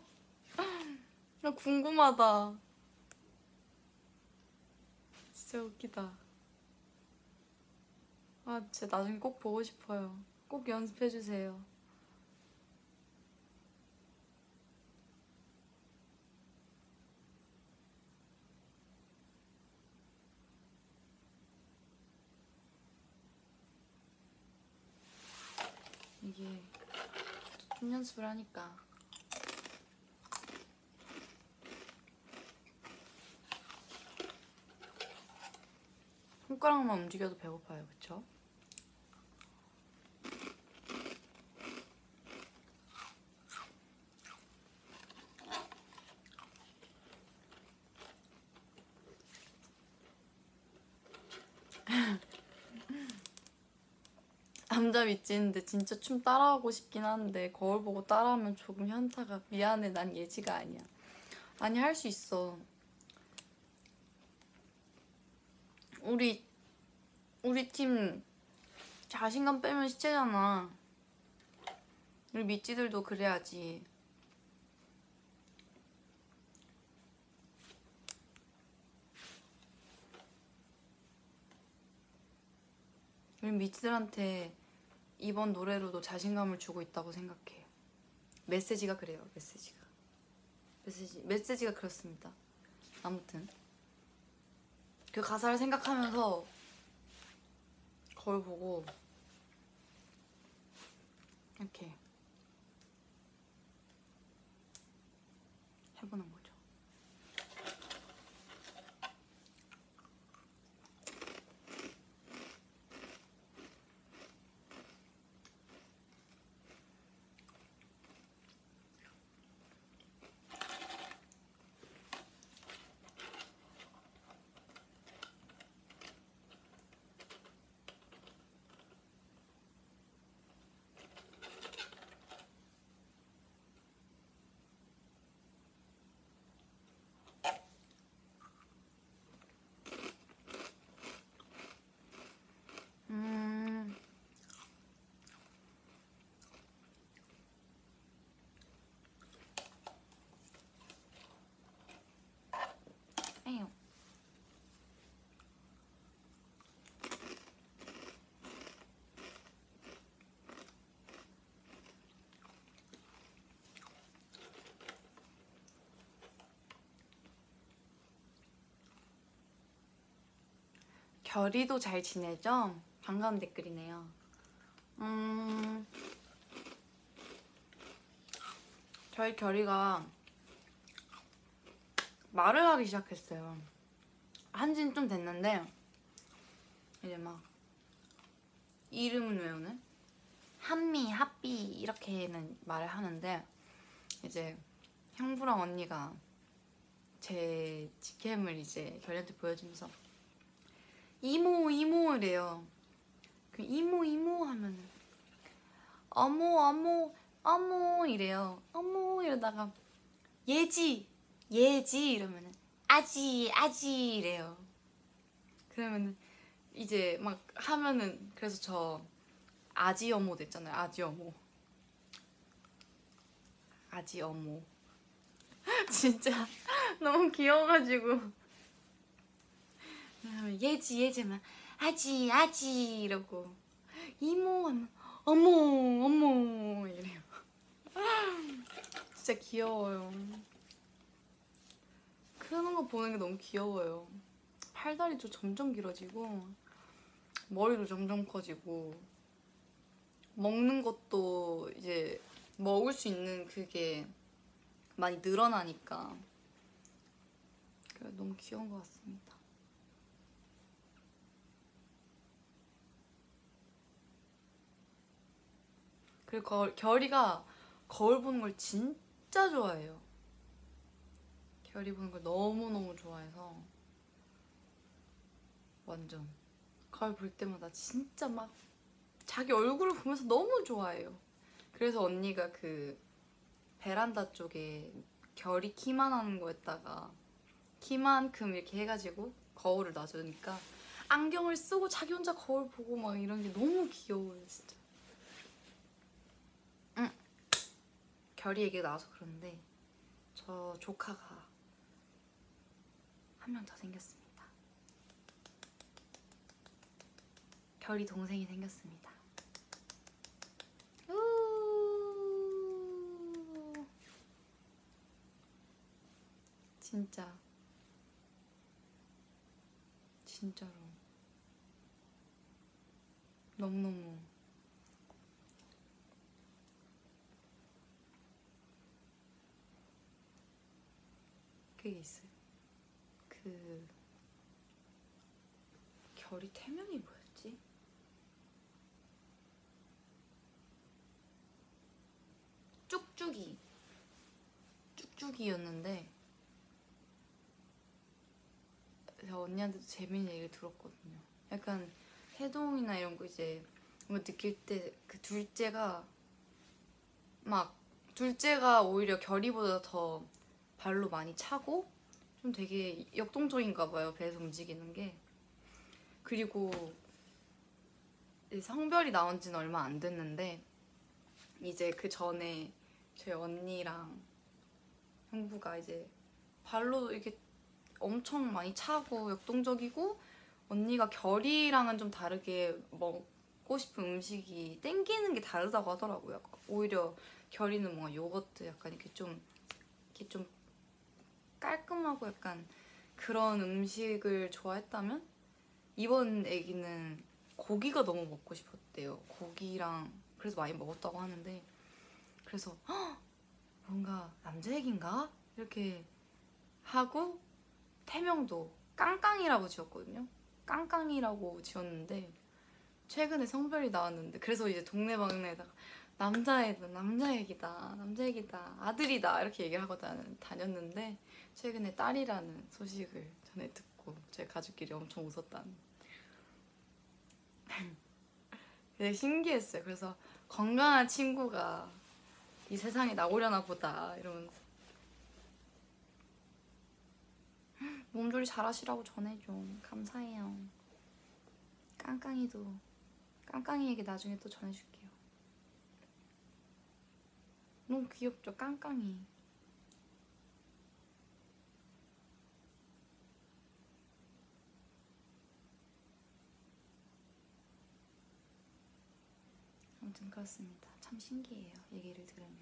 나 궁금하다. 진짜 웃기다. 아, 진짜 나중에 꼭 보고 싶어요. 꼭 연습해주세요. 이게 좀 연습을 하니까 손가락만 움직여도 배고파요, 그쵸? 남자 밑지인데 진짜 춤 따라하고 싶긴 한데 거울 보고 따라하면 조금 현타가 미안해. 난 예지가 아니야. 아니 할 수 있어. 우리 우리 팀 자신감 빼면 시체잖아. 우리 밑지들도 그래야지. 우리 밑지들한테 이번 노래로도 자신감을 주고 있다고 생각해요. 메시지가 그래요. 메시지가 메시지 메시지가 그렇습니다. 아무튼 그 가사를 생각하면서 거울 보고 이렇게 해보는 거죠. 음. 에휴. 결이도 잘 지내죠? 반가운 댓글이네요. 음, 저희 결이가 말을 하기 시작했어요. 한지는 좀 됐는데 이제 막 이름은 외우는 한미, 핫비 이렇게는 말을 하는데 이제 형부랑 언니가 제 직캠을 이제 결이한테 보여주면서 이모 이모래요. 그 이모 이모 하면은 어머 어머 어머 이래요. 어머 이러다가 예지 예지 이러면은 아지 아지 이래요. 그러면은 이제 막 하면은 그래서 저 아지 어모 됐잖아요. 아지 어모. 아지 어모. 진짜 너무 귀여워가지고. 하면 예지 예지만 아지 아지 이러고 이모 하면 어머 어머 이래요. 진짜 귀여워요. 크는 거 보는 게 너무 귀여워요. 팔다리도 점점 길어지고 머리도 점점 커지고 먹는 것도 이제 먹을 수 있는 그게 많이 늘어나니까 그래 너무 귀여운 것 같습니다. 그리고 거, 결이가 거울 보는 걸 진짜 좋아해요. 결이 보는 걸 너무너무 좋아해서 완전 거울 볼 때마다 진짜 막 자기 얼굴을 보면서 너무 좋아해요. 그래서 언니가 그 베란다 쪽에 결이 키만 하는 거에다가 키만큼 이렇게 해가지고 거울을 놔주니까 안경을 쓰고 자기 혼자 거울 보고 막 이런 게 너무 귀여워요 진짜. 결이 얘기가 나와서 그런데 저 조카가 한 명 더 생겼습니다. 결이 동생이 생겼습니다. 우 진짜 진짜로 너무너무 그게 있어요. 그 결이 태명이 뭐였지? 쭉쭉이 쭉쭉이였는데 제가 언니한테도 재밌는 얘기를 들었거든요. 약간 해동이나 이런 거 이제 뭔가 느낄 때 그 둘째가 막 둘째가 오히려 결이보다 더 발로 많이 차고 좀 되게 역동적인가 봐요. 배에서 움직이는 게. 그리고 이 성별이 나온 지는 얼마 안 됐는데 이제 그 전에 저희 언니랑 형부가 이제 발로 이렇게 엄청 많이 차고 역동적이고 언니가 결이랑은 좀 다르게 먹고 싶은 음식이 땡기는 게 다르다고 하더라고요. 오히려 결이는 뭔가 요거트 약간 이렇게 좀 이렇게 좀 깔끔하고 약간 그런 음식을 좋아했다면 이번 애기는 고기가 너무 먹고 싶었대요. 고기랑 그래서 많이 먹었다고 하는데 그래서 "헉, 뭔가 남자 애기인가 이렇게 하고 태명도 깡깡이라고 지었거든요. 깡깡이라고 지었는데 최근에 성별이 나왔는데 그래서 이제 동네방네에다가 남자애다 남자애기다 남자애기다 아들이다 이렇게 얘기를 하고 다- 다녔는데 최근에 딸이라는 소식을 전해 듣고 저희 가족끼리 엄청 웃었다는. 되게 신기했어요. 그래서 건강한 친구가 이 세상에 나오려나 보다 이러면서. 몸조리 잘하시라고 전해줘. 감사해요. 깡깡이도 깡깡이에게 나중에 또 전해줄게요. 너무 귀엽죠 깡깡이 아무튼 그렇습니다. 참 신기해요 얘기를 들으면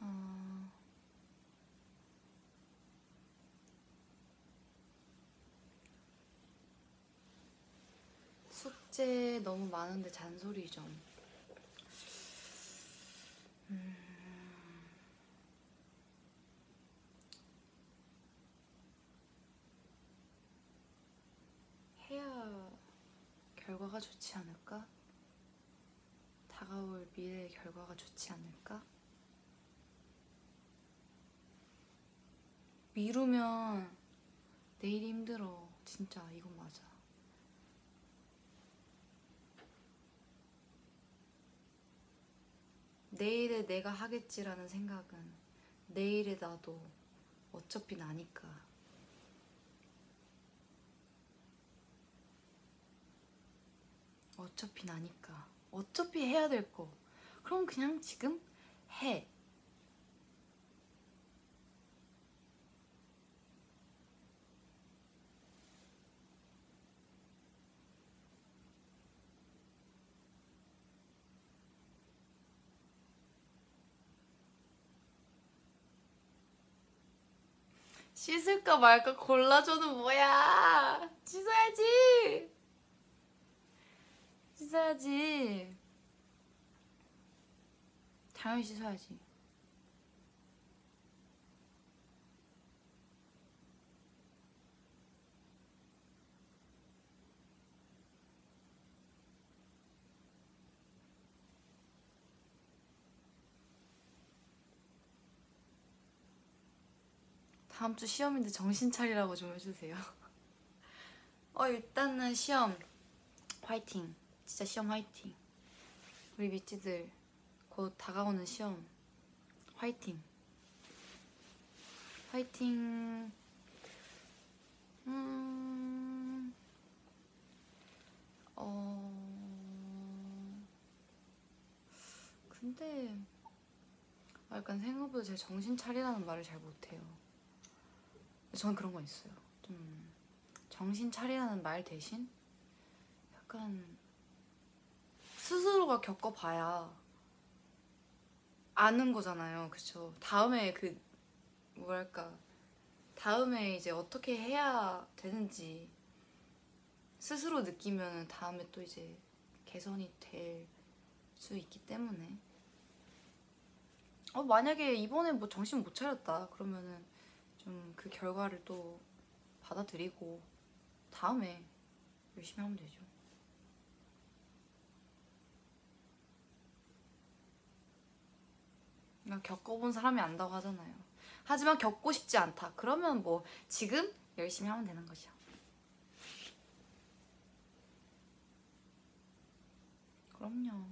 어... 숙제 너무 많은데 잔소리 좀. 음. 해야 결과가 좋지 않을까? 다가올 미래의 결과가 좋지 않을까? 미루면 내일이 힘들어. 진짜 이건 맞아. 내일에 내가 하겠지라는 생각은 내일에 나도 어차피 나니까. 어차피 나니까. 어차피 해야 될 거. 그럼 그냥 지금 해. 씻을까 말까 골라줘는 뭐야? 씻어야지. 씻어야지. 당연히 씻어야지. 다음 주 시험인데 정신 차리라고 좀 해주세요. 어 일단은 시험 화이팅. 진짜 시험 화이팅. 우리 미찌들 곧 다가오는 시험 화이팅. 화이팅. 음. 어. 근데 아, 약간 생각보다 제 정신 차리라는 말을 잘 못해요. 저는 그런 건 있어요. 좀 정신 차리라는 말 대신 약간 스스로가 겪어봐야 아는 거잖아요. 그쵸? 다음에 그 뭐랄까 다음에 이제 어떻게 해야 되는지 스스로 느끼면 다음에 또 이제 개선이 될 수 있기 때문에 어 만약에 이번에 뭐 정신 못 차렸다 그러면은 좀 그 결과를 또 받아들이고 다음에 열심히 하면 되죠. 그냥 겪어본 사람이 안다고 하잖아요. 하지만 겪고 싶지 않다. 그러면 뭐 지금 열심히 하면 되는 거죠. 그럼요.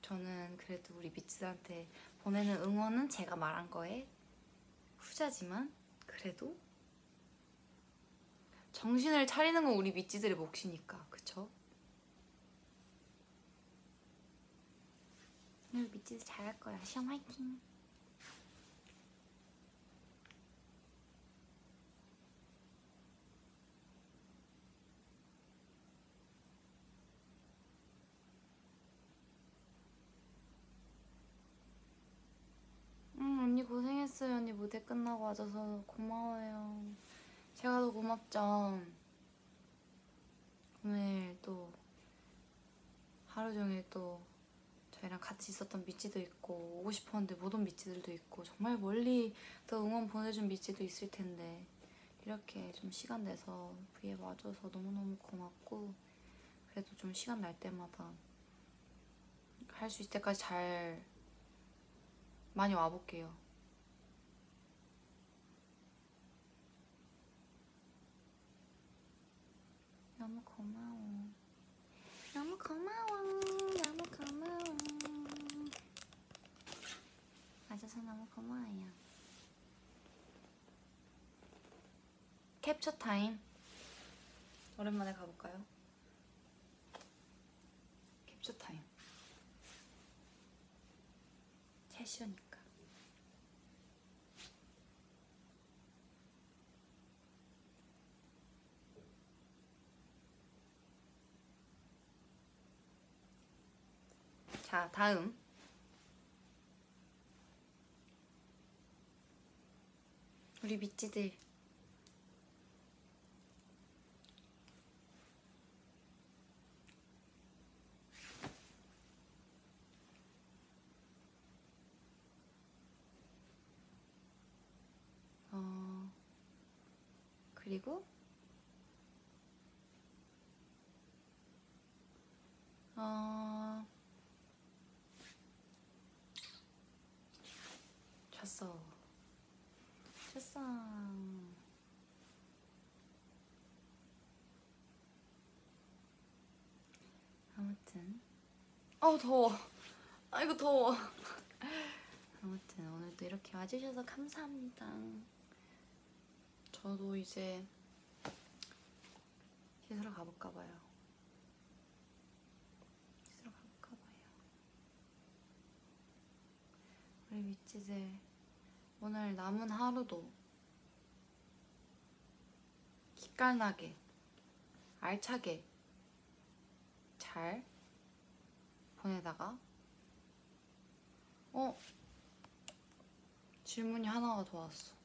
저는 그래도 우리 미츠한테 보내는 응원은 제가 말한 거에 후자지만 그래도 정신을 차리는 건 우리 미찌들의 몫이니까 그쵸? 우리 미찌들 잘할 거야 시험 화이팅 응 언니 고생했어요. 언니 무대 끝나고 와줘서 고마워요. 제가 더 고맙죠. 오늘 또 하루 종일 또 저희랑 같이 있었던 미찌도 있고 오고 싶었는데 못 온 미찌들도 있고 정말 멀리 더 응원 보내준 미찌도 있을 텐데 이렇게 좀 시간 내서 V에 와줘서 너무너무 고맙고 그래도 좀 시간 날 때마다 할 수 있을 때까지 잘 많이 와볼게요. 너무 고마워. 너무 고마워. 너무 고마워. 와줘서 너무 고마워요. 캡처 타임. 오랜만에 가볼까요? 캡처 타임. 채쉬니까. 자, 다음. 우리 미찌들. 그리고 어, 졌어. 졌어. 아무튼. 어우, 더워. 아이고, 더워. 아무튼, 오늘도 이렇게 와주셔서 감사합니다. 저도 이제 씻으러 가볼까 봐요. 씻으러 가볼까 봐요. 우리 미치들 오늘 남은 하루도 기깔나게 알차게 잘 보내다가 어? 질문이 하나가 더 왔어.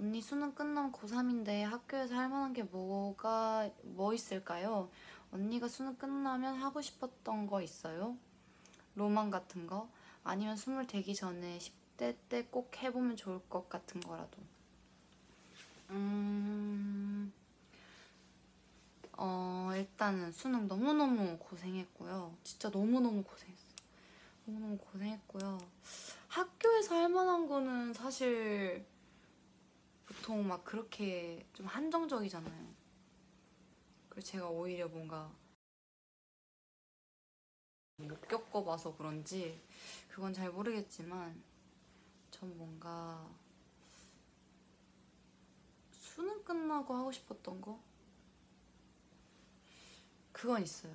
언니 수능 끝나면 고3인데 학교에서 할 만한 게 뭐가 뭐 있을까요? 언니가 수능 끝나면 하고 싶었던 거 있어요? 로망 같은 거? 아니면 스물 되기 전에 10대 때 꼭 해보면 좋을 것 같은 거라도. 음, 어, 일단은 수능 너무너무 고생했고요. 진짜 너무너무 고생했어요. 너무너무 고생했고요. 학교에서 할 만한 거는 사실 보통 막 그렇게 좀 한정적이잖아요. 그래서 제가 오히려 뭔가 못 겪어봐서 그런지 그건 잘 모르겠지만 전 뭔가 수능 끝나고 하고 싶었던 거 그건 있어요.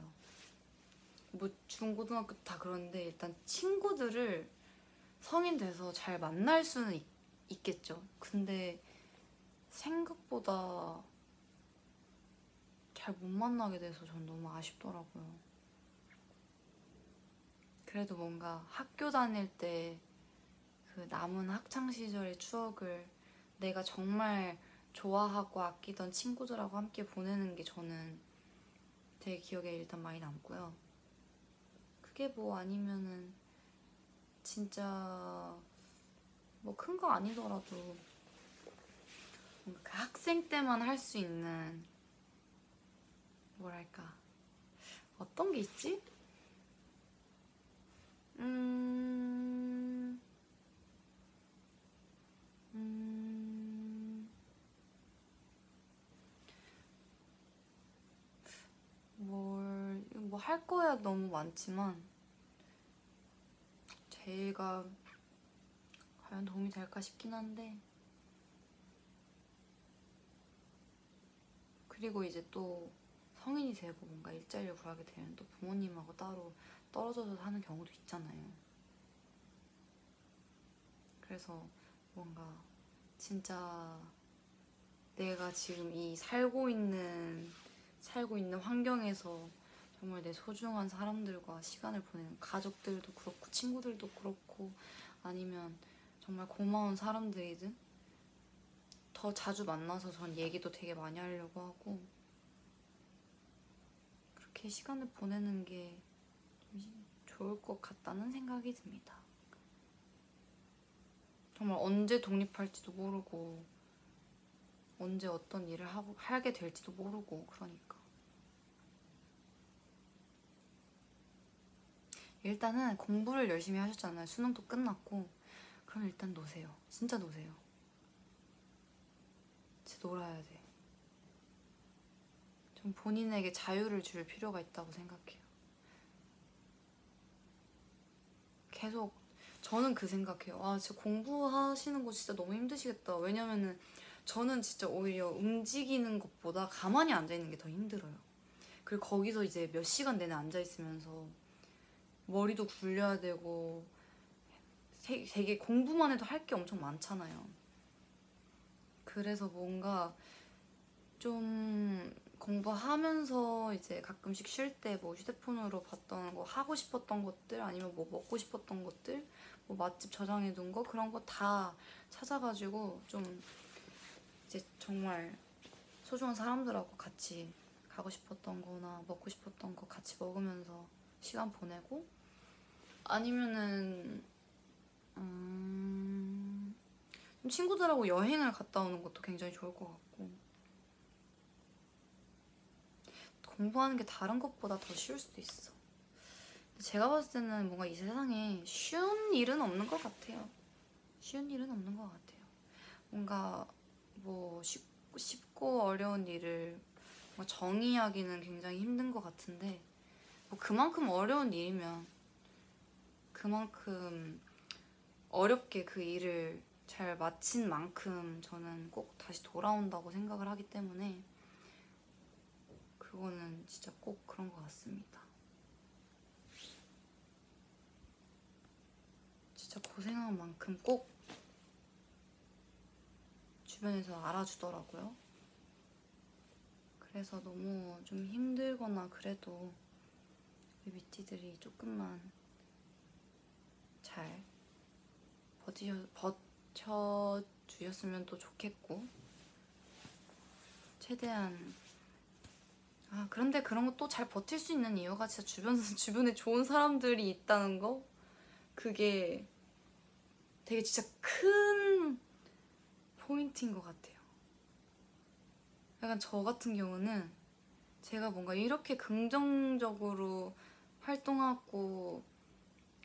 뭐 중고등학교 다 그런데 일단 친구들을 성인 돼서 잘 만날 수는 있, 있겠죠. 근데 생각보다 잘 못 만나게 돼서 전 너무 아쉽더라고요. 그래도 뭔가 학교 다닐 때 그 남은 학창 시절의 추억을 내가 정말 좋아하고 아끼던 친구들하고 함께 보내는 게 저는 제 기억에 일단 많이 남고요. 그게 뭐 아니면은 진짜 뭐 큰 거 아니더라도 뭔가 그 학생 때만 할 수 있는 뭐랄까 어떤 게 있지? 음, 음, 뭘, 뭐 할 거야 너무 많지만, 제가 과연 도움이 될까 싶긴 한데, 그리고 이제 또 성인이 되고 뭔가 일자리를 구하게 되면 또 부모님하고 따로 떨어져서 사는 경우도 있잖아요. 그래서 뭔가 진짜 내가 지금 이 살고 있는 살고 있는 환경에서 정말 내 소중한 사람들과 시간을 보내는 가족들도 그렇고 친구들도 그렇고 아니면 정말 고마운 사람들이든 더 자주 만나서 전 얘기도 되게 많이 하려고 하고 그렇게 시간을 보내는 게 좋을 것 같다는 생각이 듭니다. 정말 언제 독립할지도 모르고 언제 어떤 일을 하고 하게 될지도 모르고 그러니까 일단은 공부를 열심히 하셨잖아요. 수능도 끝났고 그럼 일단 노세요. 진짜 노세요. 진짜 놀아야 돼. 좀 본인에게 자유를 줄 필요가 있다고 생각해요. 계속 저는 그 생각해요. 아, 진짜 공부하시는 거 진짜 너무 힘드시겠다. 왜냐면은 저는 진짜 오히려 움직이는 것보다 가만히 앉아 있는 게 더 힘들어요. 그리고 거기서 이제 몇 시간 내내 앉아 있으면서 머리도 굴려야 되고 되게 공부만 해도 할 게 엄청 많잖아요. 그래서 뭔가 좀 공부하면서 이제 가끔씩 쉴 때 뭐 휴대폰으로 봤던 거 하고 싶었던 것들 아니면 뭐 먹고 싶었던 것들 뭐 맛집 저장해 둔 거 그런 거 다 찾아가지고 좀 이제 정말 소중한 사람들하고 같이 가고 싶었던 거나 먹고 싶었던 거 같이 먹으면서 시간 보내고 아니면은 음, 좀 친구들하고 여행을 갔다 오는 것도 굉장히 좋을 것 같고 공부하는 게 다른 것보다 더 쉬울 수도 있어. 제가 봤을 때는 뭔가 이 세상에 쉬운 일은 없는 것 같아요. 쉬운 일은 없는 것 같아요. 뭔가 뭐 쉽고, 쉽고 어려운 일을 정의하기는 굉장히 힘든 것 같은데 뭐 그만큼 어려운 일이면 그만큼 어렵게 그 일을 잘 마친 만큼 저는 꼭 다시 돌아온다고 생각을 하기 때문에 그거는 진짜 꼭 그런 것 같습니다. 진짜 고생한 만큼 꼭 주변에서 알아주더라고요. 그래서 너무 좀 힘들거나 그래도 우리 미띠들이 조금만 잘 버텨, 버 텨주셨으면 또 좋겠고 최대한 아 그런데 그런 거 또 잘 버틸 수 있는 이유가 진짜 주변 주변에 좋은 사람들이 있다는 거 그게 되게 진짜 큰 포인트인 것 같아요. 약간 저 같은 경우는 제가 뭔가 이렇게 긍정적으로 활동하고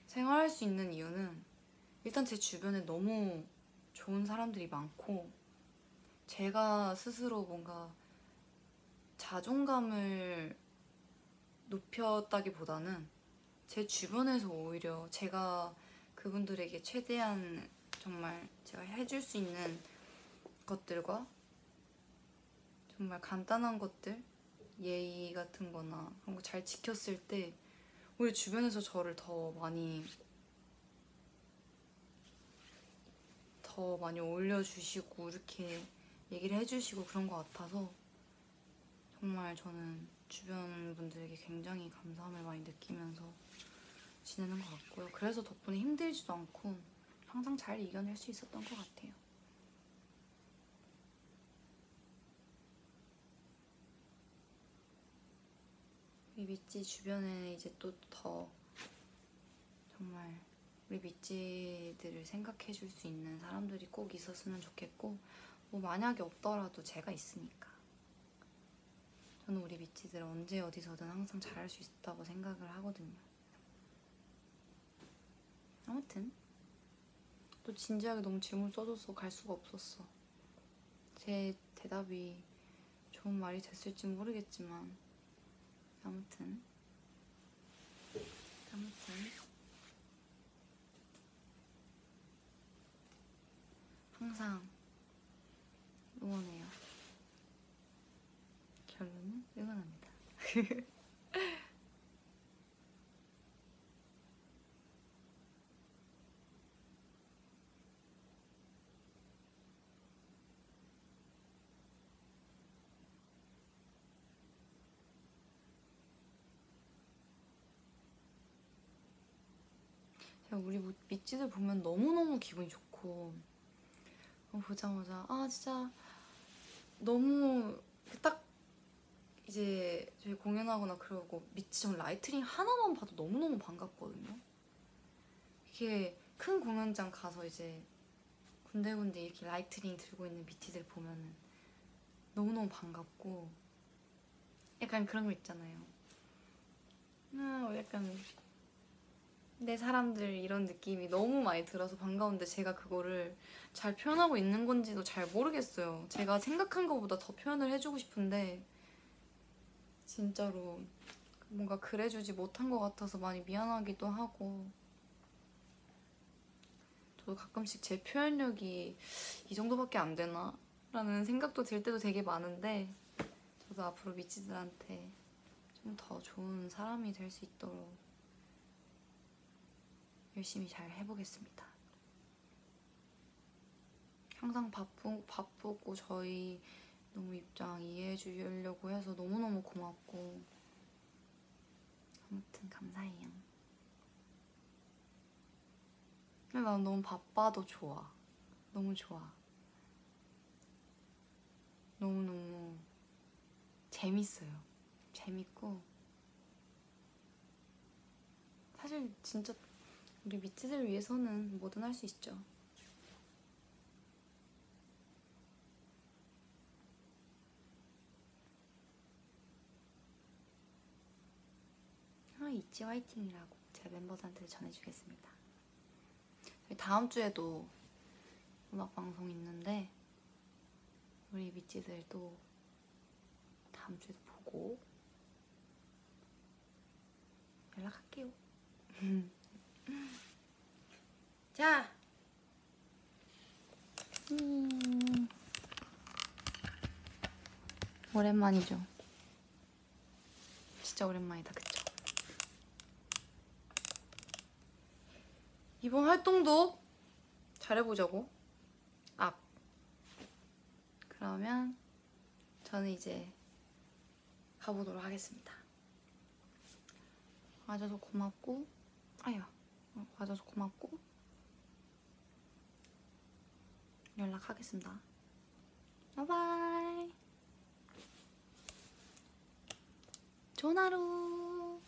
생활할 수 있는 이유는 일단 제 주변에 너무 좋은 사람들이 많고 제가 스스로 뭔가 자존감을 높였다기보다는 제 주변에서 오히려 제가 그분들에게 최대한 정말 제가 해줄 수 있는 것들과 정말 간단한 것들 예의 같은 거나 그런 거 잘 지켰을 때 우리 주변에서 저를 더 많이 더 많이 올려주시고 이렇게 얘기를 해주시고 그런 것 같아서 정말 저는 주변 분들에게 굉장히 감사함을 많이 느끼면서 지내는 것 같고요. 그래서 덕분에 힘들지도 않고 항상 잘 이겨낼 수 있었던 것 같아요. 우리 미찌 주변에 이제 또 더 정말 우리 미찌들을 생각해 줄 수 있는 사람들이 꼭 있었으면 좋겠고 뭐 만약에 없더라도 제가 있으니까 저는 우리 미찌들 언제 어디서든 항상 잘할 수 있다고 생각을 하거든요. 아무튼 또 진지하게 너무 질문 써줘서 갈 수가 없었어. 제 대답이 좋은 말이 됐을지 모르겠지만 아무튼 아무튼 항상 응원해요. 결론은 응원합니다. 우리 뭐 믿지들 보면 너무너무 기분이 좋고 어, 보자마자. 아 진짜 너무 딱 이제 저희 공연하거나 그러고 믿지 전 Light Ring 하나만 봐도 너무너무 반갑거든요. 이게 큰 공연장 가서 이제 군데군데 이렇게 Light Ring 들고 있는 믿지들 보면은 너무너무 반갑고 약간 그런 거 있잖아요. 아 약간 내 사람들 이런 느낌이 너무 많이 들어서 반가운데 제가 그거를 잘 표현하고 있는 건지도 잘 모르겠어요. 제가 생각한 것보다 더 표현을 해주고 싶은데 진짜로 뭔가 그래주지 못한 것 같아서 많이 미안하기도 하고 저도 가끔씩 제 표현력이 이 정도밖에 안 되나? 라는 생각도 들 때도 되게 많은데 저도 앞으로 미치들한테 좀 더 좋은 사람이 될 수 있도록 열심히 잘 해보겠습니다. 항상 바쁘, 바쁘고 저희 너무 입장 이해해 주려고 해서 너무너무 고맙고 아무튼 감사해요. 난 너무 바빠도 좋아. 너무 좋아. 너무너무 재밌어요. 재밌고 사실 진짜 우리 미치들 위해서는 뭐든 할 수 있죠. 아, 있지 화이팅이라고 제가 멤버들한테 전해주겠습니다. 다음 주에도 음악 방송 있는데 우리 미치들도 다음 주에도 보고 연락할게요. 자. 음. 오랜만이죠. 진짜 오랜만이다, 그쵸? 이번 활동도 잘해보자고. 앞. 그러면 저는 이제 가보도록 하겠습니다. 와줘서 고맙고, 아야, 어, 와줘서 고맙고, 연락하겠습니다. 바이바이. 좋은 하루.